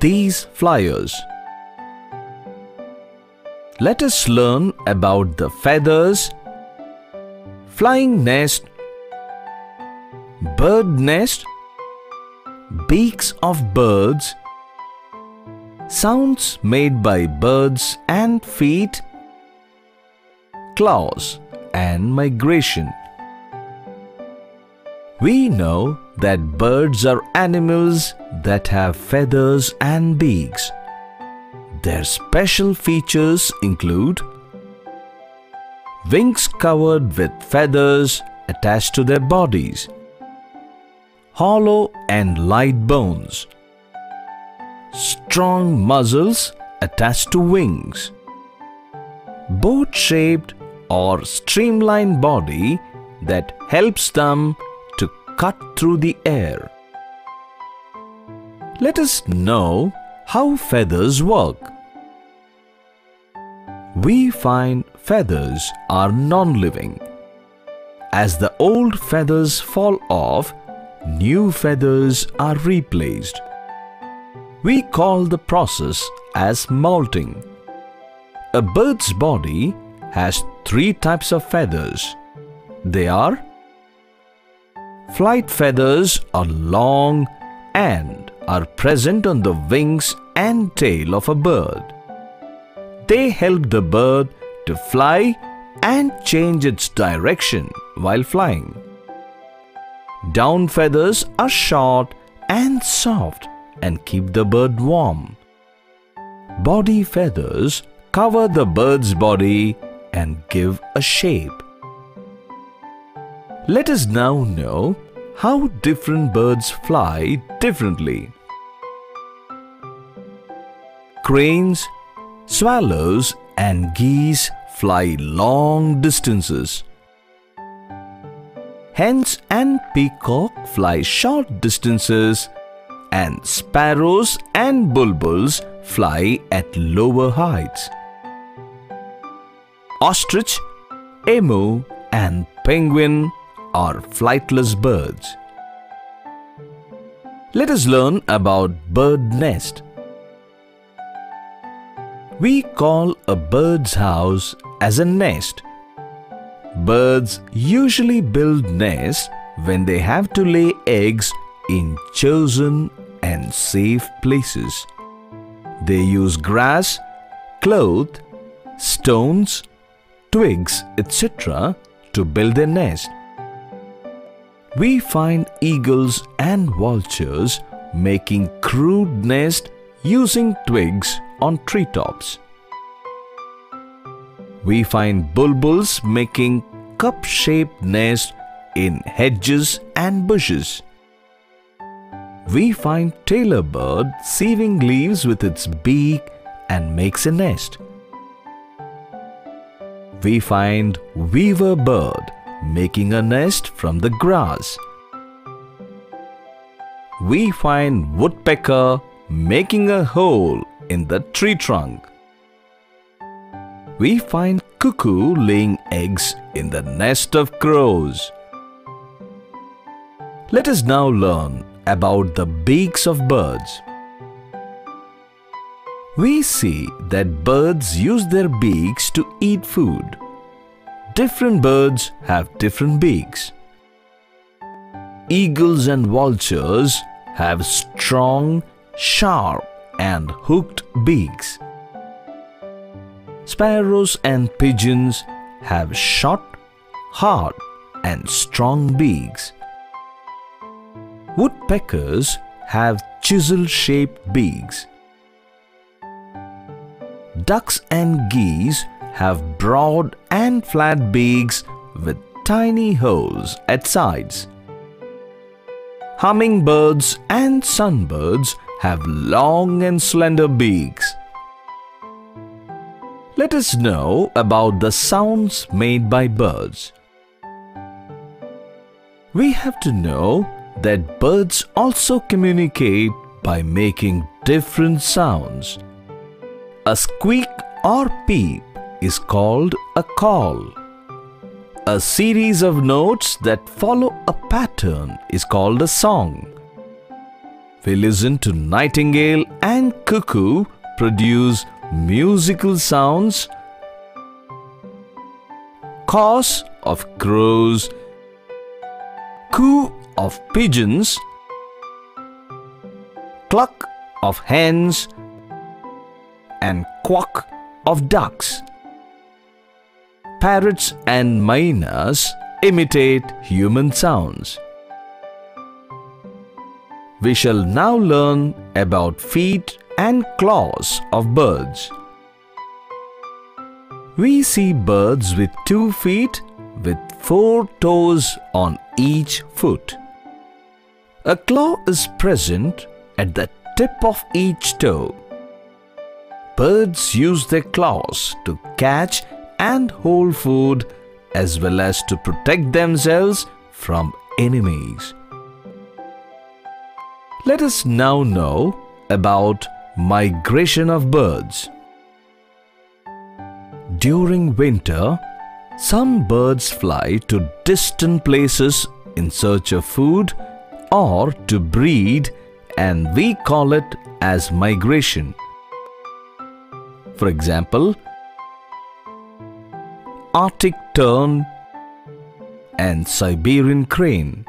these flyers. Let us learn about the feathers, flying nest, bird nest, beaks of birds, sounds made by birds and feet, claws and migration. We know that birds are animals that have feathers and beaks. Their special features include wings covered with feathers attached to their bodies, hollow and light bones, strong muzzles attached to wings, boat-shaped or streamlined body that helps them cut through the air. Let us know how feathers work. We find feathers are non-living. As the old feathers fall off, new feathers are replaced. We call the process as molting. A bird's body has three types of feathers. They are Flight feathers are long and are present on the wings and tail of a bird. They help the bird to fly and change its direction while flying. Down feathers are short and soft and keep the bird warm. Body feathers cover the bird's body and give a shape. Let us now know how different birds fly differently. Cranes, swallows and geese fly long distances. Hens and peacock fly short distances and sparrows and bulbuls fly at lower heights. Ostrich, emu and penguin are flightless birds. Let us learn about bird nest. We call a bird's house as a nest. Birds usually build nests when they have to lay eggs in chosen and safe places. They use grass, cloth, stones, twigs, etc. to build their nest we find eagles and vultures making crude nests using twigs on treetops. We find bulbuls making cup-shaped nests in hedges and bushes. We find tailor bird sieving leaves with its beak and makes a nest. We find weaver bird making a nest from the grass. We find woodpecker making a hole in the tree trunk. We find cuckoo laying eggs in the nest of crows. Let us now learn about the beaks of birds. We see that birds use their beaks to eat food. Different birds have different beaks. Eagles and vultures have strong, sharp and hooked beaks. Sparrows and pigeons have short, hard and strong beaks. Woodpeckers have chisel-shaped beaks. Ducks and geese have broad and flat beaks with tiny holes at sides. Hummingbirds and sunbirds have long and slender beaks. Let us know about the sounds made by birds. We have to know that birds also communicate by making different sounds. A squeak or peep is called a call. A series of notes that follow a pattern is called a song. we listen to nightingale and cuckoo produce musical sounds. Caws of crows, coo of pigeons, cluck of hens, and quack of ducks. Parrots and mynas imitate human sounds. We shall now learn about feet and claws of birds. We see birds with two feet with four toes on each foot. A claw is present at the tip of each toe. Birds use their claws to catch and whole food as well as to protect themselves from enemies. Let us now know about migration of birds. During winter, some birds fly to distant places in search of food or to breed and we call it as migration. For example, Arctic tern and Siberian crane.